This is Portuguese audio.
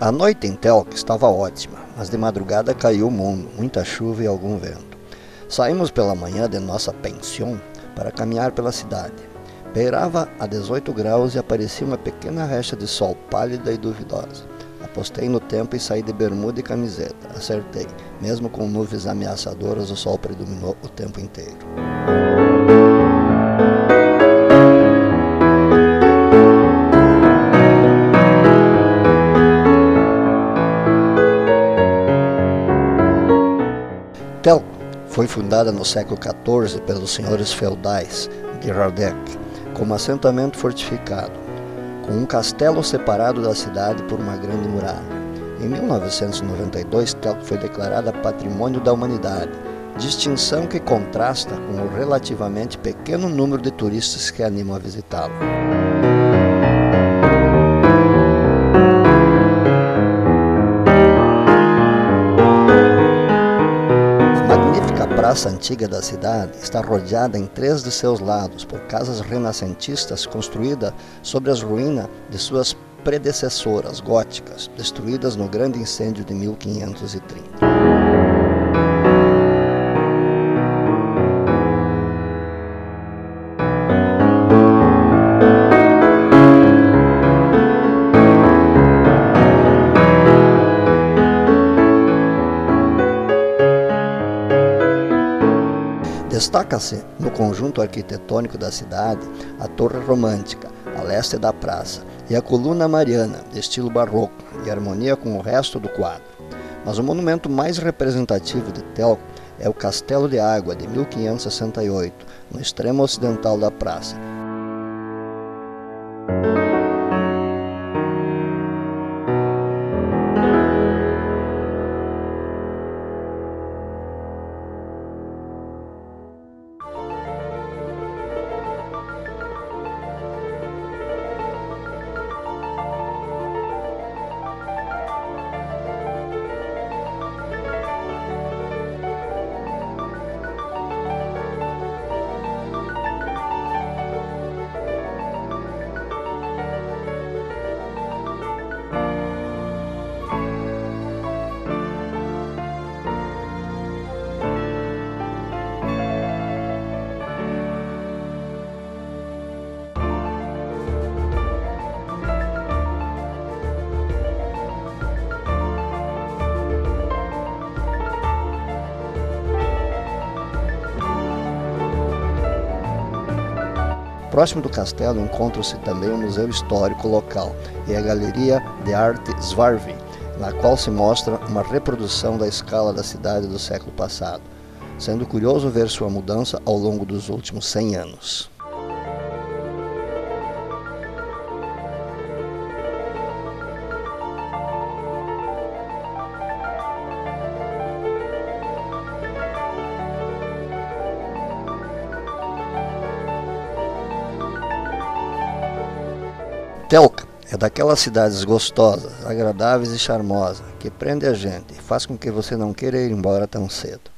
A noite em Telk estava ótima, mas de madrugada caiu o mundo, muita chuva e algum vento. Saímos pela manhã de nossa pensão para caminhar pela cidade. Beirava a 18 graus e aparecia uma pequena recha de sol pálida e duvidosa. Apostei no tempo e saí de bermuda e camiseta. Acertei. Mesmo com nuvens ameaçadoras, o sol predominou o tempo inteiro. Tel foi fundada no século XIV pelos senhores feudais de Radec como assentamento fortificado, com um castelo separado da cidade por uma grande muralha. Em 1992, Telco foi declarada Patrimônio da Humanidade, distinção que contrasta com o relativamente pequeno número de turistas que animam a visitá-lo. Praça antiga da cidade está rodeada em três de seus lados por casas renascentistas construídas sobre as ruínas de suas predecessoras góticas, destruídas no grande incêndio de 1530. Destaca-se no conjunto arquitetônico da cidade a Torre Romântica, a leste da praça, e a coluna mariana, de estilo barroco, em harmonia com o resto do quadro. Mas o monumento mais representativo de Telco é o Castelo de Água, de 1568, no extremo ocidental da praça, Próximo do castelo encontra-se também o museu histórico local e a Galeria de Arte Svarvi, na qual se mostra uma reprodução da escala da cidade do século passado, sendo curioso ver sua mudança ao longo dos últimos 100 anos. Telca é daquelas cidades gostosas, agradáveis e charmosas, que prende a gente e faz com que você não queira ir embora tão cedo.